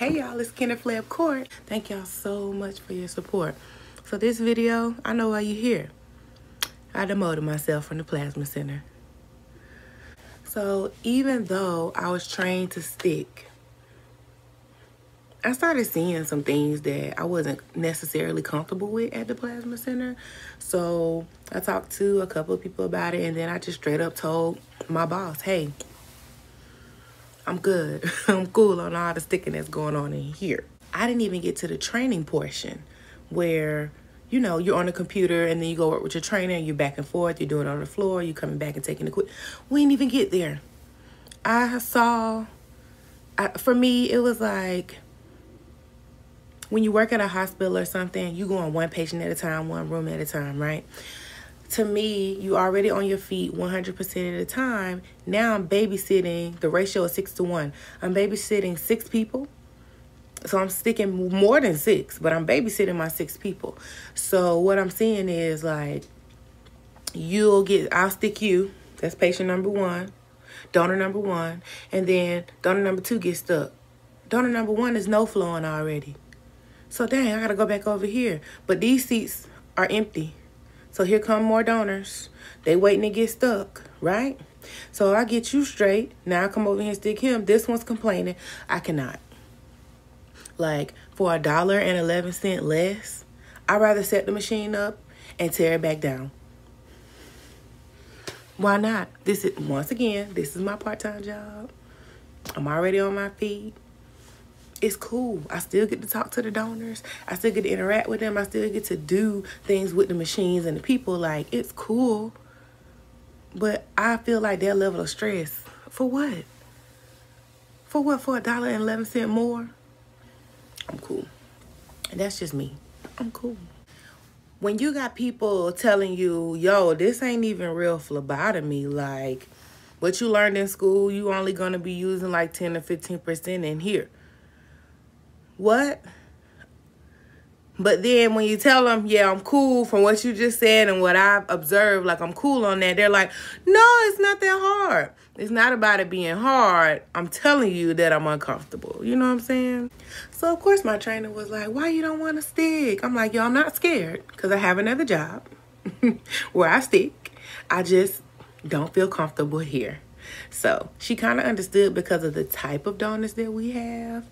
Hey y'all, it's Kenneth Fleb Court. Thank y'all so much for your support. So this video, I know why you're here. I demoted myself from the plasma center. So even though I was trained to stick, I started seeing some things that I wasn't necessarily comfortable with at the plasma center. So I talked to a couple of people about it and then I just straight up told my boss, hey, I'm good. I'm cool on all the sticking that's going on in here. I didn't even get to the training portion where, you know, you're on the computer and then you go work with your trainer you're back and forth, you're doing it on the floor, you're coming back and taking the quick. We didn't even get there. I saw, I, for me, it was like when you work at a hospital or something, you go on one patient at a time, one room at a time, right? To me, you already on your feet 100% of the time. Now I'm babysitting, the ratio is six to one. I'm babysitting six people. So I'm sticking more than six, but I'm babysitting my six people. So what I'm seeing is like, you'll get, I'll stick you. That's patient number one, donor number one. And then donor number two gets stuck. Donor number one is no flowing already. So dang, I gotta go back over here. But these seats are empty. So here come more donors. They waiting to get stuck, right? So I get you straight. Now I come over here and stick him. This one's complaining. I cannot. Like for a dollar and 11 cent less, I'd rather set the machine up and tear it back down. Why not? This is, once again, this is my part-time job. I'm already on my feet it's cool. I still get to talk to the donors. I still get to interact with them. I still get to do things with the machines and the people. Like, it's cool. But I feel like that level of stress, for what? For what? For a dollar and 11 cent more? I'm cool. And that's just me. I'm cool. When you got people telling you, yo, this ain't even real phlebotomy, like, what you learned in school, you only to be using like 10 to 15% in here what? But then when you tell them, yeah, I'm cool from what you just said and what I've observed, like I'm cool on that, they're like, no, it's not that hard. It's not about it being hard. I'm telling you that I'm uncomfortable. You know what I'm saying? So, of course, my trainer was like, why you don't want to stick? I'm like, yo, I'm not scared because I have another job where I stick. I just don't feel comfortable here. So she kind of understood because of the type of donors that we have.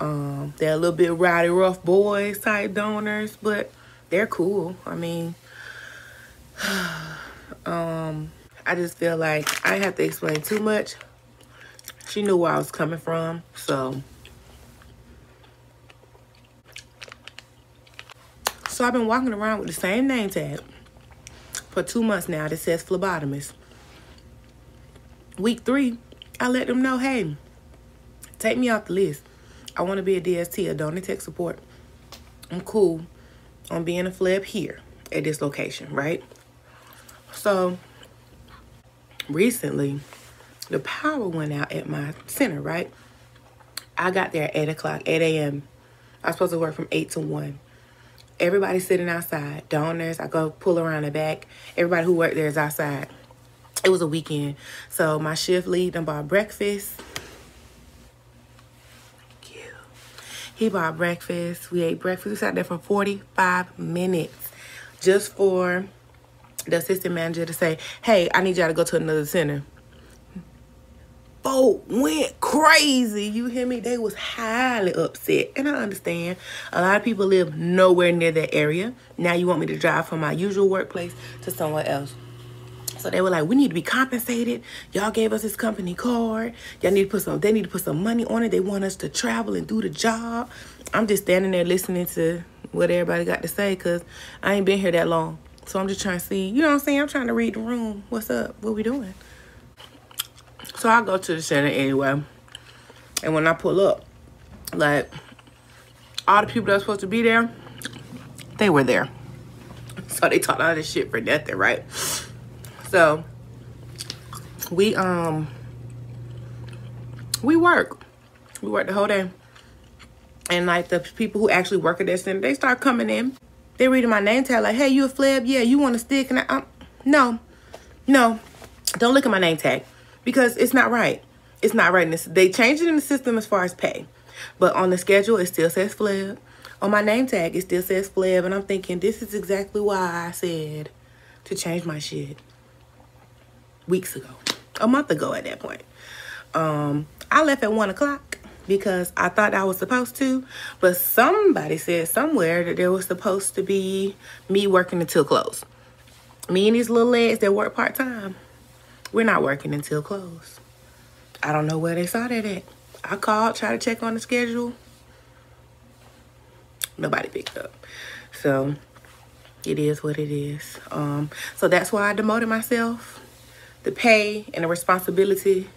Um, they're a little bit rowdy, rough boys type donors, but they're cool. I mean, um, I just feel like I have to explain too much. She knew where I was coming from, so. So I've been walking around with the same name tag for two months now that says phlebotomist. Week three, I let them know, hey, take me off the list. I want to be a DST, a donor tech support. I'm cool on being a fleb here at this location, right? So recently, the power went out at my center, right? I got there at 8 o'clock, 8 a.m. I was supposed to work from 8 to 1. Everybody's sitting outside. Donors, I go pull around the back. Everybody who worked there is outside. It was a weekend. So my shift lead done bought breakfast He bought breakfast. We ate breakfast. We sat there for 45 minutes just for the assistant manager to say, hey, I need y'all to go to another center. Folk went crazy. You hear me? They was highly upset. And I understand. A lot of people live nowhere near that area. Now you want me to drive from my usual workplace to somewhere else. So they were like, we need to be compensated. Y'all gave us this company card. Y'all need to put some, they need to put some money on it. They want us to travel and do the job. I'm just standing there listening to what everybody got to say because I ain't been here that long. So I'm just trying to see, you know what I'm saying? I'm trying to read the room. What's up? What we doing? So I go to the center anyway. And when I pull up, like, all the people that are supposed to be there, they were there. So they talked all this shit for nothing, right? So we um we work. We work the whole day. And like the people who actually work at that center, they start coming in. They reading my name tag like, hey, you a fleb? Yeah, you want to stick? And I, um, no, no, don't look at my name tag because it's not right. It's not right. They changed it in the system as far as pay. But on the schedule, it still says Fleb. On my name tag, it still says Fleb. And I'm thinking, this is exactly why I said to change my shit weeks ago. A month ago at that point. Um, I left at 1 o'clock because I thought I was supposed to. But somebody said somewhere that there was supposed to be me working until close. Me and these little legs that work part-time, we're not working until close. I don't know where they saw that at. I called, tried to check on the schedule. Nobody picked up. So it is what it is. Um, so that's why I demoted myself. The pay and the responsibility,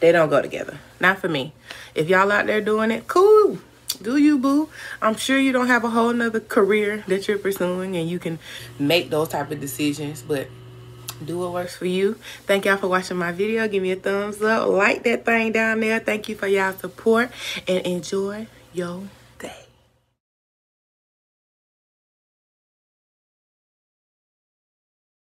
they don't go together. Not for me. If y'all out there doing it, cool. Do you, boo? I'm sure you don't have a whole nother career that you're pursuing and you can make those type of decisions, but do what works for you. Thank y'all for watching my video. Give me a thumbs up. Like that thing down there. Thank you for y'all support and enjoy your.